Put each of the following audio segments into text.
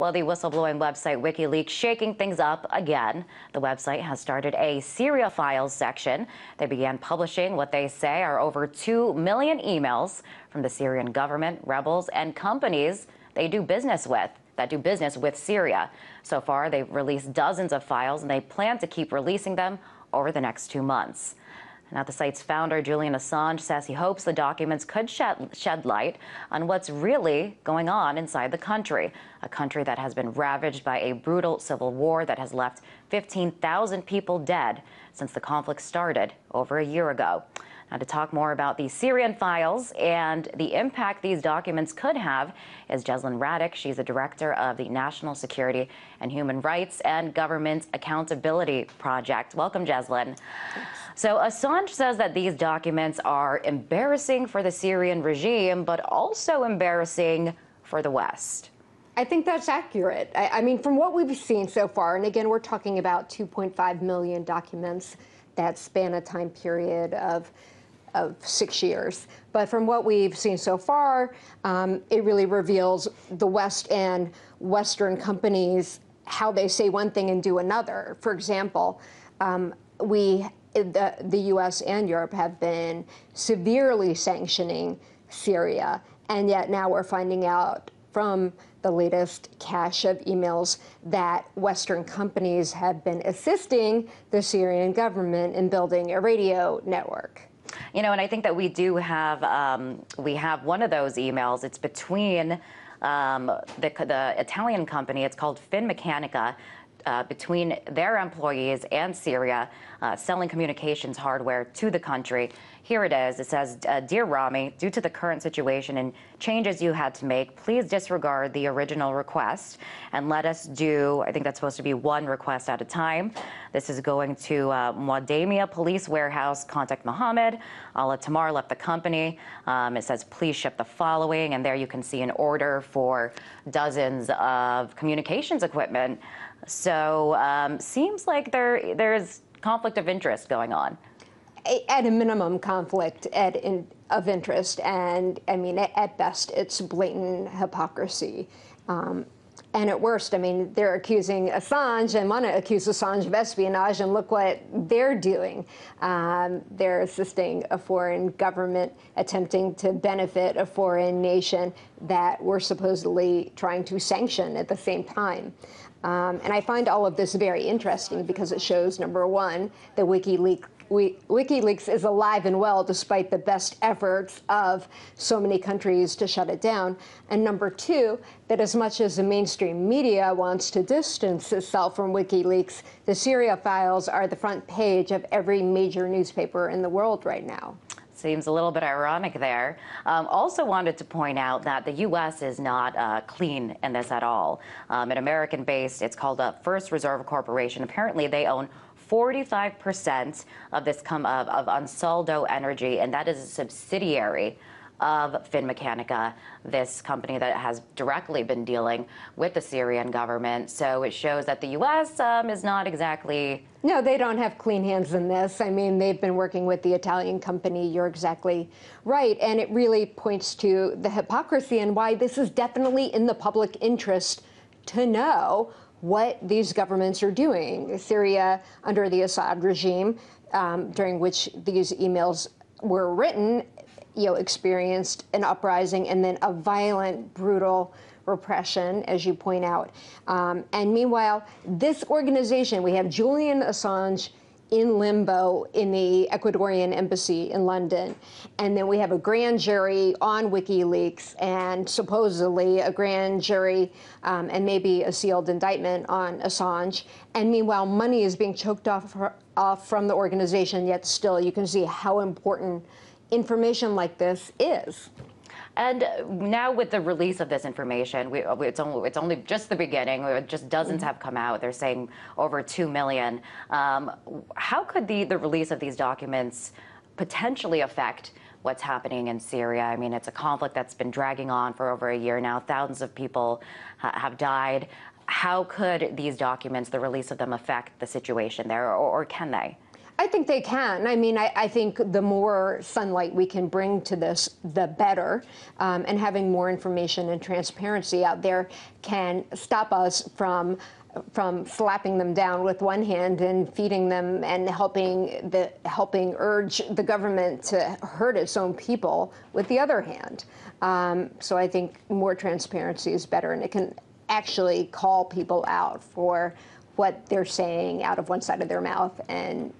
Well, the whistleblowing website WikiLeaks shaking things up again. The website has started a Syria files section. They began publishing what they say are over 2 million emails from the Syrian government, rebels, and companies they do business with that do business with Syria. So far, they've released dozens of files and they plan to keep releasing them over the next two months. Now, the site's founder, Julian Assange, says he hopes the documents could shed, shed, light on what's really going on inside the country, a country that has been ravaged by a brutal civil war that has left 15,000 people dead since the conflict started over a year ago. Now, to talk more about the Syrian files and the impact these documents could have is Jesselyn Radack. She's the director of the National Security and Human Rights and Government Accountability Project. Welcome, Jesselyn. So, Assange says that these documents are embarrassing for the Syrian regime, but also embarrassing for the West. I think that's accurate. I, I mean, from what we've seen so far, and again, we're talking about 2.5 million documents that span a time period of of six years. But from what we've seen so far, um, it really reveals the West and Western companies how they say one thing and do another. For example, um, we the, the U.S. and Europe have been severely sanctioning Syria, and yet now we're finding out from the latest cache of emails that Western companies have been assisting the Syrian government in building a radio network. You know, and I think that we do have um, we have one of those emails. It's between um, the, the Italian company. It's called Finmeccanica. Uh, between their employees and Syria uh, selling communications hardware to the country. Here it is. It says, uh, Dear Rami, due to the current situation and changes you had to make, please disregard the original request and let us do, I think that's supposed to be one request at a time. This is going to uh, Mwadamia Police Warehouse. Contact Mohammed. Allah Tamar left the company. Um, it says, please ship the following. And there you can see an order for dozens of communications equipment. So um, seems like there there's conflict of interest going on at a minimum conflict at, in, of interest, and I mean, at, best, it's blatant hypocrisy. Um, and at worst, I mean, they're accusing Assange and want to accuse Assange of espionage, and look what they're doing. Um, they're assisting a foreign government attempting to benefit a foreign nation that we're supposedly trying to sanction at the same time. Um, and I find all of this very interesting because it shows, number one, that WikiLeaks WikiLeaks is alive and well despite the best efforts of so many countries to shut it down. And number two, that as much as the mainstream media wants to distance itself from WikiLeaks, the Syria files are the front page of every major newspaper in the world right now. Seems a little bit ironic there. Um, also wanted to point out that the U.S. is not uh, clean in this at all. Um, an American-based, it's called a First Reserve Corporation. Apparently, they own 45% of this come of, of Ansaldo Energy, and that is a subsidiary of Finmeccanica, this company that has directly been dealing with the Syrian government. So it shows that the U.S. Um, is not exactly. No, they don't have clean hands in this. I mean, they've been working with the Italian company. You're exactly right. And it really points to the hypocrisy and why this is definitely in the public interest to know what these governments are doing. Syria, under the Assad regime, um, during which these emails were written, you know, experienced an uprising and then a violent, brutal repression, as you point out. Um, and meanwhile, this organization, we have Julian Assange in limbo in the Ecuadorian embassy in London. And then we have a grand jury on WikiLeaks and supposedly a grand jury um, and maybe a sealed indictment on Assange. And meanwhile, money is being choked off, off from the organization, yet still you can see how important information like this is. And now with the release of this information, we, it's, only, it's only just the beginning. Just dozens mm -hmm. have come out. They're saying over 2 million. Um, how could the, the release of these documents potentially affect what's happening in Syria. I mean, it's a conflict that's been dragging on for over a year now. Thousands of people ha have died. How could these documents, the release of them, affect the situation there, or, or can they? I think they can. I mean, I, I, think the more sunlight we can bring to this, the better. Um, and having more information and transparency out there can stop us from from slapping them down with one hand and feeding them and helping the helping urge the government to hurt its own people with the other hand. Um, so I think more transparency is better, and it can actually call people out for what they're saying out of one side of their mouth and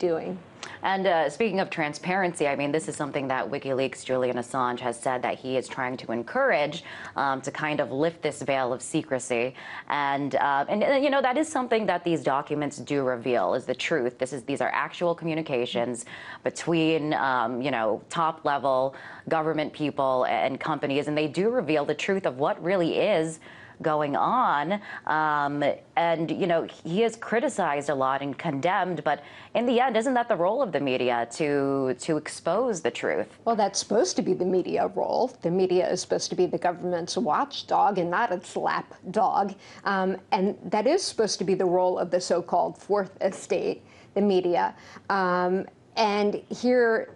doing. And uh, speaking of transparency, I mean, this is something that WikiLeaks' Julian Assange has said that he is trying to encourage um, to kind of lift this veil of secrecy. And, uh, and, uh, you know, that is something that these documents do reveal is the truth. This is, these are actual communications between, um, you know, top level government people and companies, and they do reveal the truth of what really is going on. Um, and, you know, he is criticized a lot and condemned, but in the end, isn't that the role of the media to, to expose the truth? Well, that's supposed to be the media role. The media is supposed to be the government's watchdog and not its lapdog. Um, and that is supposed to be the role of the so-called fourth estate, the media. Um, and here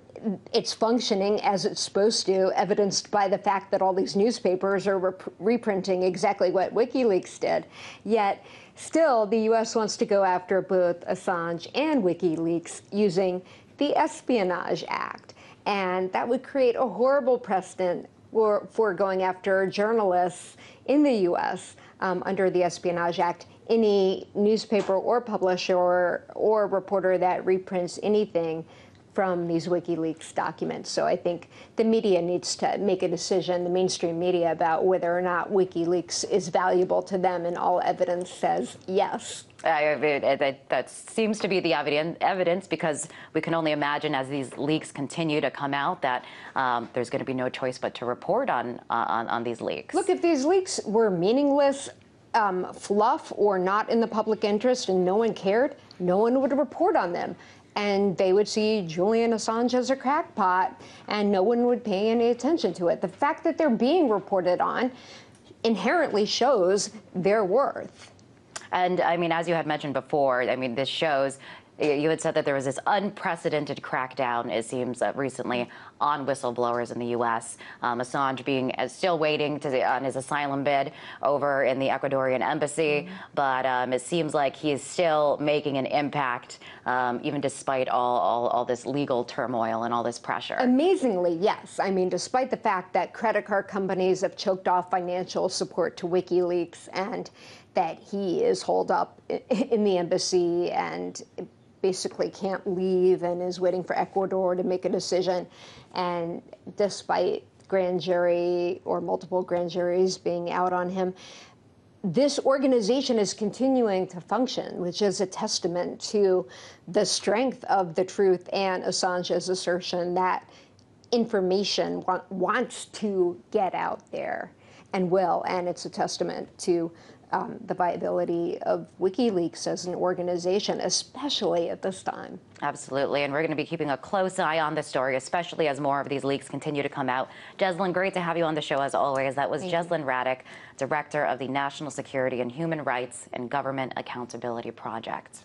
it's functioning as it's supposed to, evidenced by the fact that all these newspapers are rep reprinting exactly what WikiLeaks did. Yet, still, the U.S. wants to go after both Assange and WikiLeaks using the Espionage Act. And that would create a horrible precedent for, for going after journalists in the U.S. Um, under the Espionage Act any newspaper or publisher or, or reporter that reprints anything from these WikiLeaks documents. So I think the media needs to make a decision, the mainstream media, about whether or not WikiLeaks is valuable to them, and all evidence says yes. Uh, that, that, seems to be the evidence because we can only imagine as these leaks continue to come out that um, there's going to be no choice but to report on, uh, on, on these leaks. Look, if these leaks were meaningless, um, fluff, or not in the public interest and no one cared, no one would report on them and they would see Julian Assange as a crackpot, and no one would pay any attention to it. The fact that they're being reported on inherently shows their worth. And I mean, as you had mentioned before, I mean, this shows you had said that there was this unprecedented crackdown, it seems, uh, recently on whistleblowers in the U.S. Um, Assange being uh, still waiting to, on his asylum bid over in the Ecuadorian embassy, mm -hmm. but um, it seems like he is still making an impact, um, even despite all, all, all this legal turmoil and all this pressure. Amazingly, yes. I mean, despite the fact that credit card companies have choked off financial support to WikiLeaks and that he is holed up in the embassy and basically can't leave and is waiting for Ecuador to make a decision. And despite grand jury or multiple grand juries being out on him, this organization is continuing to function, which is a testament to the strength of the truth and Assange's assertion that information wants to get out there and will. And it's a testament to um, the viability of WikiLeaks as an organization, especially at this time. Absolutely, and we're going to be keeping a close eye on this story, especially as more of these leaks continue to come out. Jesselyn, great to have you on the show as always. That was Thank Jesselyn Radack, Director of the National Security and Human Rights and Government Accountability Project.